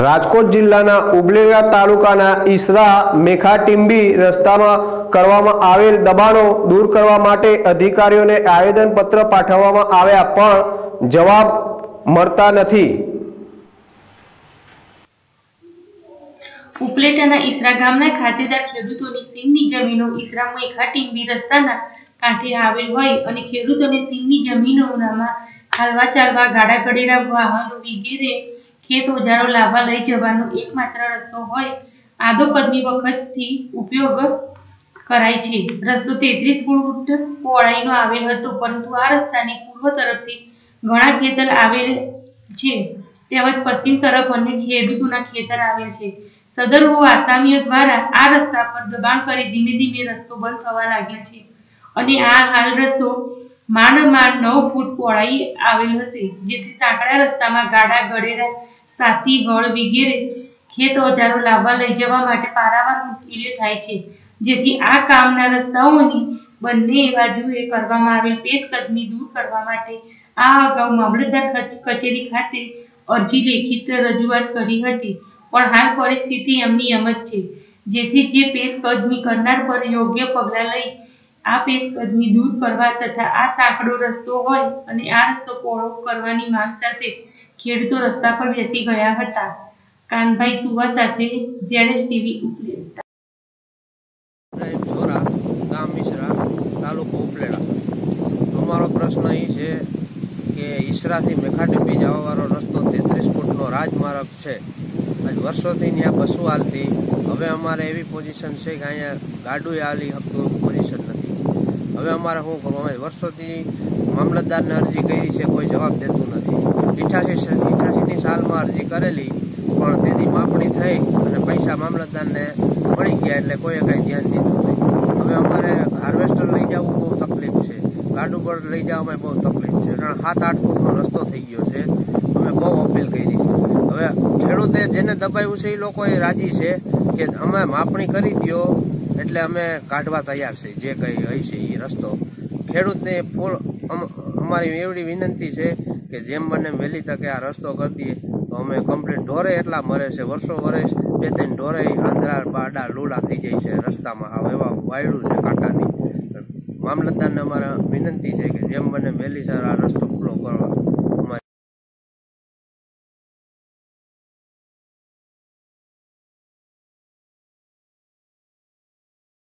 રાજકોટ જિલ્લાના ઉબલેરા તાલુકાના ઈસરા મેખાટીંબી રસ્તામાં કરવામાં આવેલ દબાણો દૂર કરવા માટે અધિકારીઓને આવેદનપત્ર પાઠવવામાં આવ્યા, પણ જવાબ મળતા નથી. ઉપલેટાના ઈસરા ગામના ખાતેદાર ખેડૂતોની સિંહની જમીનો ઈસરા મેખાટીંબી રસ્તાના કાંઠે આવેલ હોય અને ખેડૂતોને સિંહની જમીનોમાં હાલવા ચાલવા ગાડા કડેરા વાહનો વગેરે ખેત ઓજારો લાવવા લઈ જવાનો એકમાત્ર રસ્તો હોય, આદો કદમી વખતથી ઉપયોગ કરાય છે. રસ્તો તેત્રીસ ફૂટ પહોળાઈનો આવેલ હતો, પરંતુ આ રસ્તાની પૂર્વ તરફથી ઘણા ખેતર આવેલ છે. તેમજ પશ્ચિમ તરફ અન્ય ખેડૂતોના ખેતર આવેલ છે. સદરુ આસામીઓ દ્વારા આ રસ્તા પર દબાણ કરી ધીમે ધીમે રસ્તો બંધ થવા લાગ્યો છે. અને આ હાલ રસ્તો માંડ માંડ નવ ફૂટ પહોળાઈ આવેલ હશે, જેથી સાંકડા રસ્તામાં ગાડા ગળેરા સાથી હળ વગેરે ખેત ઓજારો લાવવા લઈ જવા માટે પારાવાર મુશ્કેલીઓ થાય છે. જેથી આ કામના રસ્તાઓની બંને બાજુએ કરવામાં આવેલ પેશકદમી દૂર કરવા માટે આ અગાઉ મામલતદાર કચેરી ખાતે અરજી લેખિત રજૂઆત કરી હતી. પણ હાલ પરિસ્થિતિ એમની એમ જ છે. જેથી જે પેશકદમી કરનાર પર યોગ્ય પગલાં લઈ આ પેશકદમી દૂર કરવા તથા આ સાંકડો રસ્તો હોય અને આ રસ્તો પહોળો કરવાની માંગ સાથે ખેડૂતો રસ્તા પર બેસી ગયા હતા. કાનભાઈ સુવા સાથે જેડેશ ટીવી ઉપલેટા. હતા ગામ મિશ્રા તાલુકો ઉપલેડા અમારો પ્રશ્ન એ છે કે ઈસરાથી મેઘાટીપી જવાવાળો રસ્તો તેત્રીસ ફૂટનો રાજમાર્ગ છે. આજ વર્ષોથી ત્યાં બસો હાલતી. હવે અમારે એવી પોઝિશન છે કે અહીંયા ગાડું હાલી શકતું પોઝિશન નથી. હવે અમારે શું કરવું? અમે વર્ષોથી મામલતદારને અરજી કરી છે, કોઈ જવાબ દેતું નથી. અઠ્યાસી અઠ્યાસીની સાલમાં અરજી કરેલી, પણ તેની માપણી થઈ અને પૈસા મામલતદારને મળી ગયા એટલે કોઈએ કાંઈ ધ્યાન દીધું નહીં. હવે અમારે હાર્વેસ્ટર લઈ જવું બહુ તકલીફ છે. ગાડું પર લઈ જવામાં બહુ તકલીફ છે. કારણ સાત, આઠ ફૂટનો રસ્તો થઈ ગયો છે. અમે બહુ અપીલ કરી હવે ખેડૂતે જેને દબાવ્યું છે એ લોકો એ રાજી છે કે અમે માપણી કરી દો એટલે અમે કાઢવા તૈયાર છે. જે કંઈ હોય છે એ રસ્તો. ખેડૂતને ફૂલ અમ- અમારી એવડી વિનંતી છે કે જેમ મને વહેલી તકે આ રસ્તો કરી દઈએ. તો અમે કમ્પ્લીટ ઢોરે એટલા મરે છે, વર્ષો વર્ષ બે ત્રણ ઢોરે આંધળા બાડા, લૂલા થઈ જાય છે રસ્તામાં. હવે એવા વાયડું છે કાંટાની મામલતદારને અમારે વિનંતી છે કે જેમ મને વહેલી સર આ રસ્તો પૂરો કરવા.